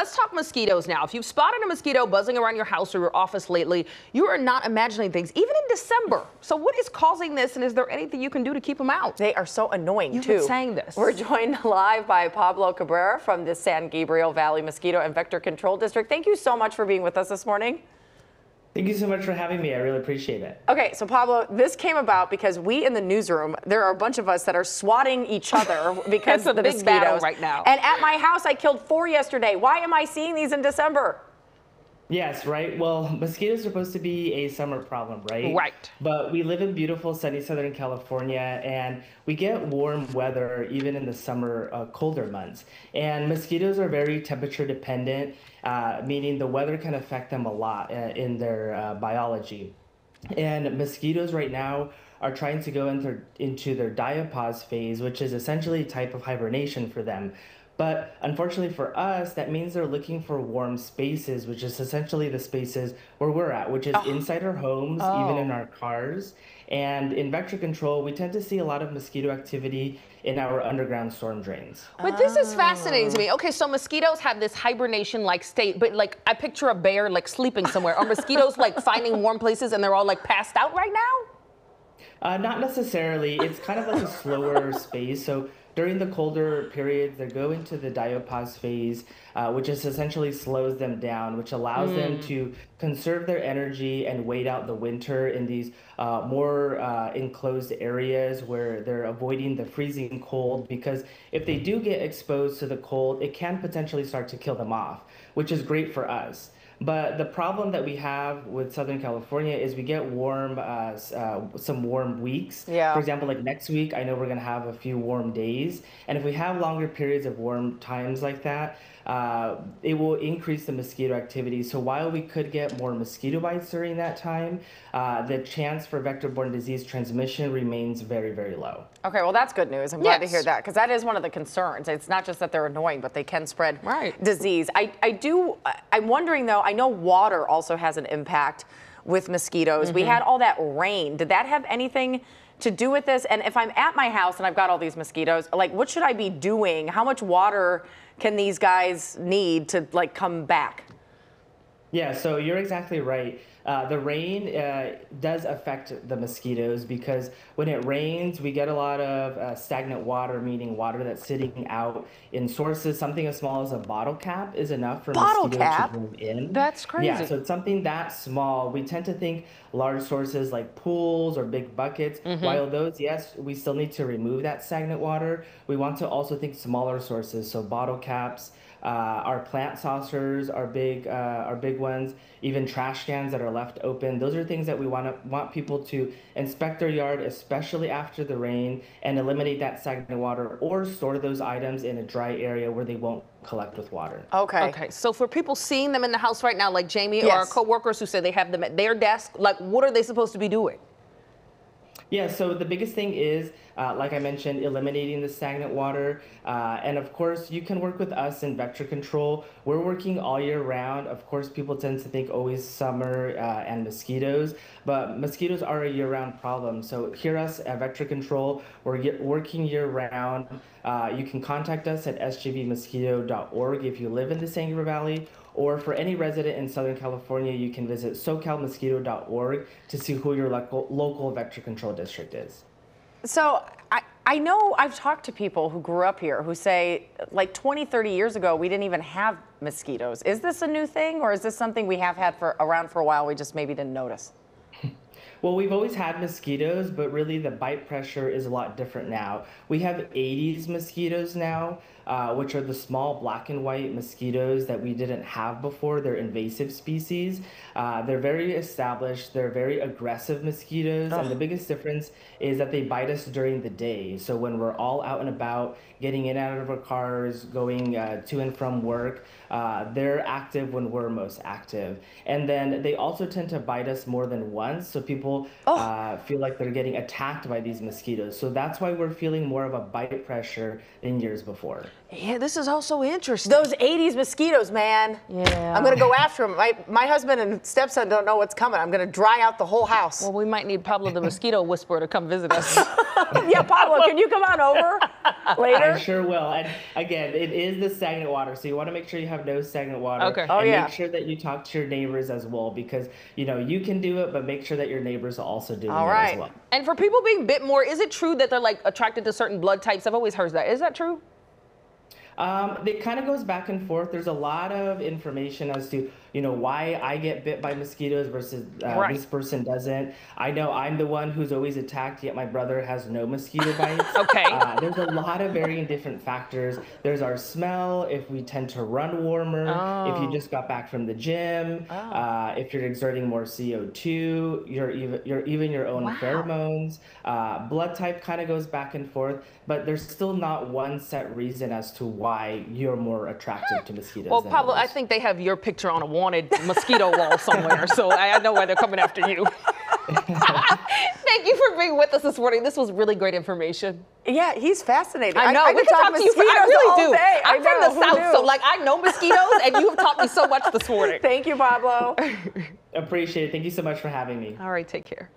let's talk mosquitoes now. If you've spotted a mosquito buzzing around your house or your office lately, you are not imagining things, even in December. So what is causing this, and is there anything you can do to keep them out? They are so annoying, You've too. been saying this. We're joined live by Pablo Cabrera from the San Gabriel Valley Mosquito and Vector Control District. Thank you so much for being with us this morning. Thank you so much for having me. I really appreciate it. Okay, so Pablo, this came about because we in the newsroom, there are a bunch of us that are swatting each other because of the big mosquitoes right now. And at my house, I killed four yesterday. Why am I seeing these in December? Yes, right. Well, mosquitoes are supposed to be a summer problem, right? Right. But we live in beautiful sunny Southern California and we get warm weather even in the summer, uh, colder months. And mosquitoes are very temperature dependent, uh, meaning the weather can affect them a lot uh, in their uh, biology. And mosquitoes right now are trying to go into, into their diapause phase, which is essentially a type of hibernation for them. But unfortunately for us, that means they're looking for warm spaces, which is essentially the spaces where we're at, which is oh. inside our homes, even in Oh. our cars. And in vector control, we tend to see a lot of mosquito activity in our underground storm drains. But this is fascinating to me. Okay, so mosquitoes have this hibernation-like state, but like I picture a bear like sleeping somewhere. Are mosquitoes like finding warm places and they're all like passed out right now? Uh, not necessarily. It's kind of like a slower space. So during the colder periods, they go into the diapause phase, uh, which is essentially slows them down, which allows them to conserve their energy and wait out the winter in these uh, more uh, enclosed areas where they're avoiding the freezing cold. Because if they do get exposed to the cold, it can potentially start to kill them off, which is great for us. But the problem that we have with Southern California is we get warm, uh, uh, some warm weeks. Yeah. For example, like next week, I know we're gonna have a few warm days, and if we have longer periods of warm times like that, uh, it will increase the mosquito activity. So while we could get more mosquito bites during that time, uh, the chance for vector-borne disease transmission remains very, very low. Okay, well, that's good news. I'm glad to hear that because that is one of the concerns. It's not just that they're annoying, but they can spread Right. disease. I, I do, I'm wondering though, I know water also has an impact with mosquitoes. We mm-hmm. had all that rain. Did that have anything to do with this? And if I'm at my house and I've got all these mosquitoes, like what should I be doing? How much water can these guys need to like come back? Yeah, so you're exactly right. Uh, the rain uh, does affect the mosquitoes because when it rains, we get a lot of uh, stagnant water, meaning water that's sitting out in sources. Something as small as a bottle cap is enough for Bottle mosquitoes cap? to move in. That's crazy. Yeah, so it's something that small. We tend to think large sources like pools or big buckets. While those, yes, we still need to remove that stagnant water. We want to also think smaller sources, so bottle caps. Uh, our plant saucers are big, uh, are big ones. Even trash cans that are left open. Those are things that we want to want people to inspect their yard, especially after the rain, and eliminate that stagnant water, or store those items in a dry area where they won't collect with water. Okay. Okay, so for people seeing them in the house right now, like Jamie or our coworkers who say they have them at their desk, like what are they supposed to be doing? Yeah, so the biggest thing is, uh, like I mentioned, eliminating the stagnant water. Uh, and of course, you can work with us in vector control. We're working all year round. Of course, people tend to think always summer uh, and mosquitoes, but mosquitoes are a year round problem. So here us at Vector Control, we're working year round. Uh, you can contact us at sgvmosquito.org if you live in the San Gabriel Valley, or for any resident in Southern California, you can visit socalmosquito.org to see who your local, local vector control district is. So I, I know I've talked to people who grew up here who say like 20, 30 years ago, we didn't even have mosquitoes. Is this a new thing or is this something we have had for around for a while? We just maybe didn't notice. Well, we've always had mosquitoes, but really the bite pressure is a lot different now. We have Aedes mosquitoes now, uh, which are the small black and white mosquitoes that we didn't have before. They're invasive species. Uh, they're very established. They're very aggressive mosquitoes, and the biggest difference is that they bite us during the day. So when we're all out and about, getting in and out of our cars, going uh, to and from work, uh, they're active when we're most active. And then they also tend to bite us more than once, so people uh, feel like they're getting attacked by these mosquitoes. So that's why we're feeling more of a bite pressure than years before. Yeah, this is also interesting. Those Aedes mosquitoes, man. Yeah. I'm going to go after them. My, my husband and stepson don't know what's coming. I'm going to dry out the whole house. well, we might need Pablo the mosquito whisperer to come visit us. yeah, Pablo, can you come on over? later. I sure will. And again, it is the stagnant water, so you want to make sure you have no stagnant water. Okay. Oh, and yeah. Make sure that you talk to your neighbors as well, because you know you can do it, but make sure that your neighbors are also doing All it as well. And for people being bit more, is it true that they're like attracted to certain blood types? I've always heard that. Is that true? Um, it kind of goes back and forth. There's a lot of information as to you know why I get bit by mosquitoes versus uh, Right. this person doesn't. I know I'm the one who's always attacked, yet my brother has no mosquito bites. Okay. Uh, there's a lot of varying different factors. There's our smell, if we tend to run warmer, oh. if Oh. you just got back from the gym, uh, if you're exerting more CO2, your even your even your own Wow. pheromones. Uh, blood type kind of goes back and forth, but there's still not one set reason as to why you're more attractive to mosquitoes. Well, Pablo, I think they have your picture on a wanted mosquito wall somewhere, so I I know why they're coming after you. Thank you for being with us this morning. This was really great information. Yeah, he's fascinating. I know. I, we could can talk to you. For, I mosquitoes really all do. Day. I I'm from know, the who south, so like I know mosquitoes, and you have taught me so much this morning. Thank you, Pablo. appreciate it. Thank you so much for having me. All right, take care.